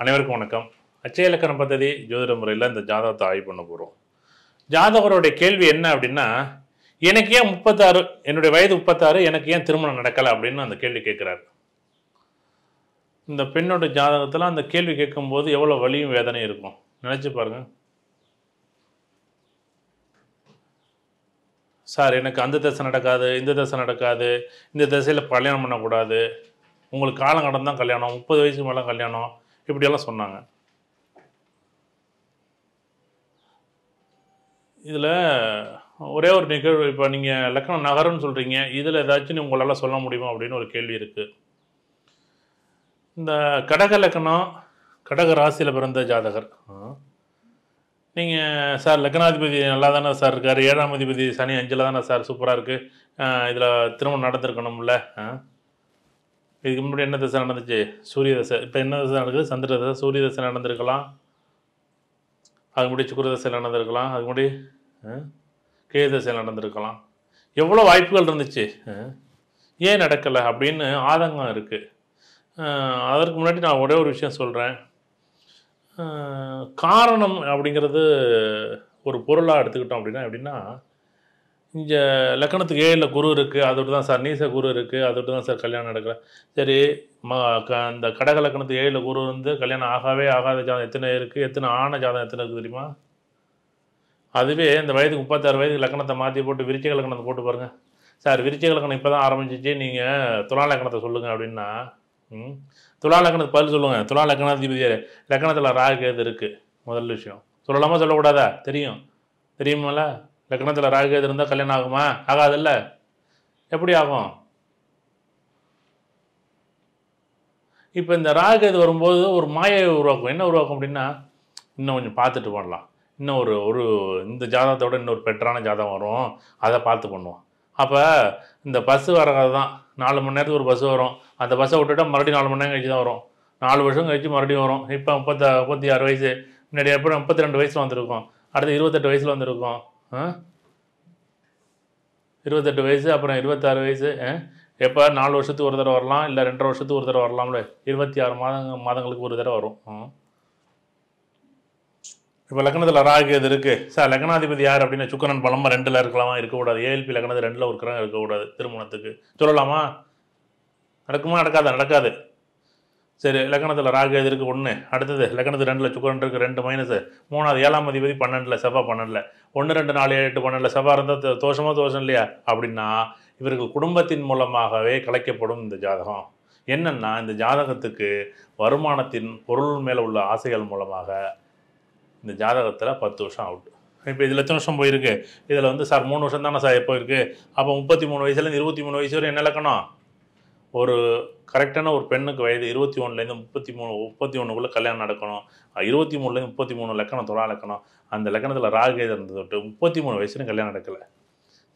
அனைவருக்கும் வணக்கம். அச்சய இலக்கணம் பദ്ധதி ஜோதிட முறையில் இந்த ஜாதகத்தை ஆய்வு பண்ண போகிறோம் ஜாதகருடைய கேள்வி என்ன அப்படின்னா எனக்கு ஏன் முப்பத்தாறு என்னுடைய வயது முப்பத்தாறு எனக்கு ஏன் திருமணம் நடக்கலை அப்படின்னு அந்த கேள்வி கேட்குறாரு. இந்த பெண்ணோட ஜாதகத்தில் அந்த கேள்வி கேட்கும்போது எவ்வளோ வலியும் வேதனையும் இருக்கும். நினச்சி பாருங்க. சார் எனக்கு அந்த தசை நடக்காது இந்த தசை நடக்காது இந்த தசையில் கல்யாணம் பண்ணக்கூடாது. உங்களுக்கு காலம் கடந்தான் கல்யாணம் முப்பது வயசுக்கு மேலே கல்யாணம் இப்படியெல்லாம் சொன்னாங்க. இதில் ஒரே ஒரு நிகழ்வு இப்போ நீங்கள் லக்கணம் நகரம்னு சொல்கிறீங்க இதில் ஏதாச்சும் உங்களால் சொல்ல முடியுமா அப்படின்னு ஒரு கேள்வி இருக்குது இந்த கடக லக்னம் கடக ராசியில் பிறந்த ஜாதகர். நீங்கள் சார் லக்னாதிபதி நல்லா தானே சார் இருக்கார் ஏழாம் அதிபதி சனி அஞ்சில் தானே சார் சூப்பராக இருக்குது இதில் திருமணம் நடந்திருக்கணும்ல ஆ? இதுக்கு முன்னாடி என்ன தசை நடந்துச்சு? சூரிய தசை. இப்போ என்ன தசை நடக்குது? சந்திர தசை. சூரிய தசை நடந்திருக்கலாம். அது முடி சுக்கர தசை நடந்திருக்கலாம். அது முடி கே தசை நடந்திருக்கலாம். எவ்வளோ வாய்ப்புகள் இருந்துச்சு? ஏன் நடக்கலை? அப்படின்னு ஆதங்கம் இருக்குது அதற்கு முன்னாடி நான் ஒரே ஒரு விஷயம் சொல்கிறேன் காரணம் அப்படிங்கிறது ஒரு பொருளாக எடுத்துக்கிட்டோம் அப்படின்னா எப்படின்னா இங்கே லக்கணத்துக்கு ஏழில் குரு இருக்குது அதோடு தான் சார் நீச குரு இருக்குது அதோடு தான் சார் கல்யாணம் நடக்கிற சரி ம க அந்த கடக லக்கணத்துக்கு ஏழில் குரு வந்து கல்யாணம் ஆகவே ஆகாத ஜாதகம் எத்தனை இருக்குது எத்தனை ஆன ஜாதகம் எத்தனை இருக்குது தெரியுமா? அதுவே இந்த வயதுக்கு முப்பத்தாறு வயதுக்கு லக்கணத்தை மாற்றி போட்டு விரிச்சக லக்கணத்தை போட்டு பாருங்கள் சார் விரிச்சக லக்கணம் இப்போ தான் ஆரம்பிச்சிச்சு நீங்கள் துலா லக்கணத்தை சொல்லுங்கள் அப்படின்னா ம் துலா லக்கணத்துக்கு பதில் சொல்லுங்கள் துலா லக்கணாதிபதி லக்கணத்தில் ராகு எது இருக்குது முதல் விஷயம். சொல்லலாமா சொல்லக்கூடாதா? தெரியும். தெரியுமில்ல லக்னத்தில் ராகு எது இருந்தால் கல்யாணம் ஆகுமா? ஆகாதுல்ல? எப்படி ஆகும்? இப்போ இந்த ராகு எது வரும்போது ஒரு மாயை உருவாக்கும். என்ன உருவாக்கும் அப்படின்னா இன்னும் கொஞ்சம் பார்த்துட்டு பண்ணலாம் இன்னும் ஒரு ஒரு இந்த ஜாதகத்தோட இன்னொரு பெட்டரான ஜாதகம் வரும். அதை பார்த்து பண்ணுவோம். அப்போ இந்த பஸ்ஸு வரது தான். நாலு மணி நேரத்துக்கு ஒரு பஸ் வரும். அந்த பஸ்ஸை விட்டுட்டா மறுபடியும் நாலு மணி நேரம் கழிச்சு தான் வரும். நாலு வருஷம் கழிச்சு மறுபடியும் வரும். இப்போ முப்பத்த முப்பத்தி ஆறு வயசு. முன்னாடி எப்போ முப்பத்தி ரெண்டு வயசில் வந்திருக்கோம். அடுத்து இருபத்தெட்டு வயசில் வந்திருக்கோம். இருபத்தெட்டு வயசு அப்புறம் இருபத்தாறு வயசு எப்போ நாலு வருஷத்துக்கு ஒரு தடவை வரலாம் இல்லை ரெண்டரை வருஷத்துக்கு ஒரு தடவை வரலாம்ல? இருபத்தி ஆறு மாதங்க மாதங்களுக்கு ஒரு தடவை வரும். இப்போ லக்னத்தில் ராகு இது இருக்குது சார் லக்னாதிபதி யார் அப்படின்னா சுக்கரன் பலமாக ரெண்டில் இருக்கலாமா? இருக்கக்கூடாது. ஏஎல்பி லக்னது ரெண்டில் இருக்கிறாங்க இருக்கக்கூடாது திருமணத்துக்கு. சொல்லலாமா? நடக்குமா? நடக்காதா? நடக்காது. சரி லக்கணத்தில் ராகு எது இருக்குது ஒன்று அடுத்தது லக்கணத்து ரெண்டில் சுக்கரன் இருக்குது ரெண்டு மைனஸு மூணாவது ஏழாம் அதிபதி பன்னெண்டில் செவ்வாய் பன்னெண்டில். ஒன்று ரெண்டு நாலு எட்டு பன்னெண்டில். செவ்வாய் இருந்தால் தோஷமாக தோஷம் இல்லையா? அப்படின்னா இவர்கள் குடும்பத்தின் மூலமாகவே கலைக்கப்படும் இந்த ஜாதகம். என்னென்னா இந்த ஜாதகத்துக்கு வருமானத்தின் பொருள் மேலே உள்ள ஆசைகள் மூலமாக இந்த ஜாதகத்தில் பத்து வருஷம் அவுட் இப்போ இது லட்சம் வருஷம் போயிருக்கு? இதில் வந்து சார் மூணு வருஷம் தானே சார் போயிருக்கு அப்போ முப்பத்தி மூணு வயசுலேருந்து இருபத்தி மூணு வயசு வரை என்ன இலக்கணம் ஒரு கரெக்டான ஒரு பெண்ணுக்கு வயது இருபத்தி ஒன்றுலேருந்து முப்பத்தி மூணு முப்பத்தி ஒன்றுக்குள்ளே கல்யாணம் நடக்கணும். இருபத்தி மூணுலேருந்து முப்பத்தி மூணு லக்கணம் தொழா லக்கணம். அந்த லக்கணத்தில் ராகேது இருந்தது தொட்டு முப்பத்தி மூணு வயசுல கல்யாணம் நடக்கலை.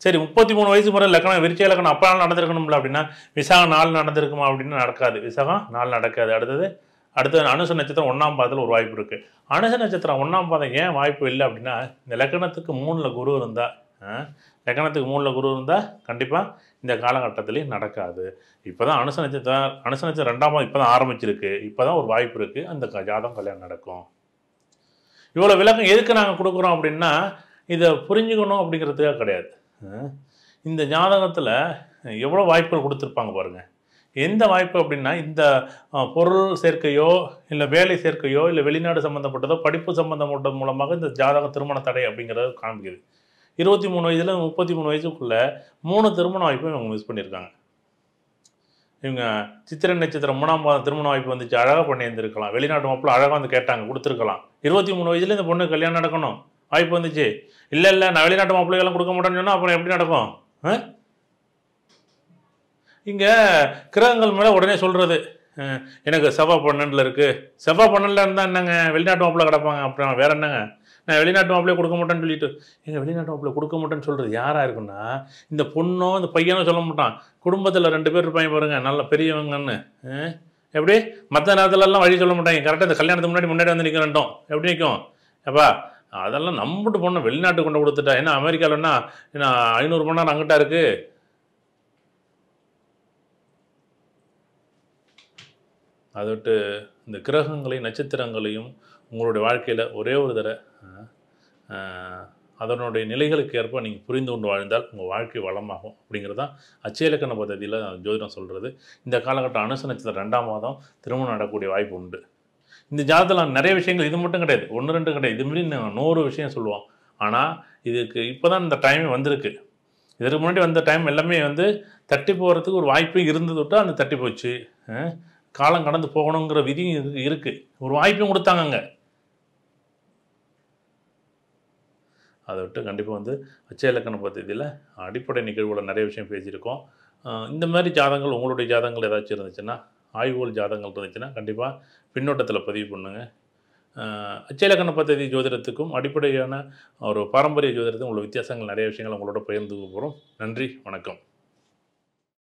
சரி முப்பத்தி மூணு வயசு முறை லக்கணம் விருச்சிக லக்கணம் அப்போ நாள் நடந்திருக்கணும்ல அப்படின்னா விசாகம் நாள் நடந்திருக்குமா அப்படின்னு நடக்காது. விசாகம் நாள் நடக்காது. அடுத்தது அடுத்தது அனுச நட்சத்திரம் ஒன்றாம் பாதத்தில் ஒரு வாய்ப்பு இருக்குது அனுச நட்சத்திரம் ஒன்றாம் பாதம் ஏன் வாய்ப்பு இல்லை அப்படின்னா இந்த லக்கணத்துக்கு மூணில் குரு இருந்தால் லக்கணத்துக்கு மூணில் குரு இருந்தால் கண்டிப்பாக இந்த காலகட்டத்திலையும் நடக்காது. இப்போ தான் அனுச நட்சத்திரம் அனுச நட்சத்திரம் ரெண்டாம் இப்போ தான் ஆரம்பிச்சிருக்கு. இப்போ தான் ஒரு வாய்ப்பு இருக்குது அந்த க- ஜாதகம் கல்யாணம் நடக்கும். இவ்வளோ விளக்கம் எதுக்கு நாங்கள் கொடுக்குறோம் அப்படின்னா இதை புரிஞ்சுக்கணும் அப்படிங்கிறதுக்காக கிடையாது. இந்த ஜாதகத்தில் எவ்வளோ வாய்ப்புகள் கொடுத்துருப்பாங்க பாருங்கள் எந்த வாய்ப்பு அப்படின்னா இந்த பொருள் சேர்க்கையோ இல்லை வேலை சேர்க்கையோ இல்லை வெளிநாடு சம்மந்தப்பட்டதோ படிப்பு சம்மந்தப்பட்டது மூலமாக இந்த ஜாதக திருமண தடை அப்படிங்கிறது காண்பிக்குது. இருபத்தி மூணு வயதில் முப்பத்தி மூணு வயசுக்குள்ள மூணு திருமண வாய்ப்பும் இவங்க மிஸ் பண்ணியிருக்காங்க. இவங்க சித்திரை நட்சத்திரம் மூணாம் மாதம் திருமண வாய்ப்பு வந்துச்சு அழகாக பண்ணி இருந்திருக்கலாம் வெளிநாட்டு மாப்பிள்ள அழகாக வந்து கேட்டாங்க கொடுத்துருக்கலாம். இருபத்தி மூணு வயசுல இந்த பொண்ணு கல்யாணம் நடக்கணும். வாய்ப்பு வந்துச்சு. இல்லை இல்லை நான் வெளிநாட்டு மாப்பிள்ளைகள்லாம் கொடுக்க மாட்டேன்னு சொன்னால் அப்புறம் எப்படி நடக்கும்? ஆ? கிரகங்கள் மேலே உடனே சொல்கிறது எனக்கு செவ்வாய் பன்னெண்டில் இருக்குது செவ்வாய் பன்னெண்டில் இருந்தால் என்னங்க? வெளிநாட்டு மாப்பிள்ளை கிடப்பாங்க. அப்புறம் வேற என்னங்க? நான் வெளிநாட்டு மாப்பிள்ளையை கொடுக்க மாட்டேன்னு சொல்லிட்டு எங்கள் வெளிநாட்டு மாப்பிள்ளை கொடுக்க மாட்டேன்னு சொல்கிறது யாராக இருக்குன்னா இந்த பொண்ணோ இந்த பையனோ சொல்ல மாட்டான். குடும்பத்தில் ரெண்டு பேர் இருப்பாங்க பாருங்கள் நல்ல பெரியவங்கன்னு. எப்படி? மற்ற நேரத்துலலாம் வழி சொல்ல மாட்டாங்க. கரெக்டாக இந்த கல்யாணத்துக்கு முன்னாடி முன்னாடி வந்து நிற்க ரெண்டும் எப்படி நிற்கும் ஏப்பா அதெல்லாம் நம்பிட்டு பொண்ணை வெளிநாட்டு கொண்டு கொடுத்துட்டா. ஏன்னா அமெரிக்காவிலன்னா என்ன ஐநூறு மணி நேரம் அங்கிட்டா இருக்குது அதை விட்டு இந்த கிரகங்களையும் நட்சத்திரங்களையும் உங்களுடைய வாழ்க்கையில் ஒரே ஒரு தடவை அதனுடைய நிலைகளுக்கு ஏற்ப நீங்கள் புரிந்து கொண்டு வாழ்ந்தால் உங்கள் வாழ்க்கை வளமாகும் அப்படிங்கிறது தான் அச்சயலக்கண பദ്ധதியில் ஜோதிடம் சொல்கிறது இந்த காலகட்டம் அனுச நட்சத்திரம் ரெண்டாம் மாதம் திருமணம் நடக்கக்கூடிய வாய்ப்பு உண்டு. இந்த ஜாதத்தில் நிறைய விஷயங்கள் இது மட்டும் கிடையாது. ஒன்று ரெண்டு கிடையாது. இது மாதிரி நான் நூறு விஷயம் சொல்லுவோம் ஆனால் இதுக்கு இப்போ தான் இந்த டைமே வந்திருக்கு. இதற்கு முன்னாடி வந்த டைம் எல்லாமே வந்து தட்டி போகிறதுக்கு ஒரு வாய்ப்பு இருந்தது விட்டு அந்த தட்டி போச்சு. காலம் கடந்து போகணுங்கிற விதியும் இருக்குது ஒரு வாய்ப்பும் கொடுத்தாங்கங்க. அதை விட்டு கண்டிப்பாக வந்து அச்சய இலக்கண பத்தியத்தில் அடிப்படை நிகழ்வுகள் நிறைய விஷயம் பேசியிருக்கோம். இந்த மாதிரி ஜாதங்கள் உங்களுடைய ஜாதங்கள் ஏதாச்சும் இருந்துச்சுன்னா ஆய்வுகள் ஜாதங்கள் இருந்துச்சுன்னா கண்டிப்பாக பின்னோட்டத்தில் பதிவு பண்ணுங்கள் அச்சலக்கண பத்ததி ஜோதிடத்துக்கும் அடிப்படையான ஒரு பாரம்பரிய ஜோதிடத்துக்கும் உள்ள வித்தியாசங்கள் நிறைய விஷயங்கள் உங்களோட பகிர்ந்து போகிறோம் நன்றி வணக்கம்.